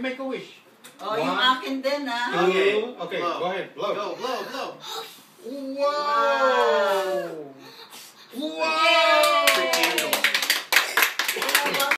You make a wish. Oh, you're din, ah. ha? Okay. Okay, go ahead. Blow. Go, blow, blow.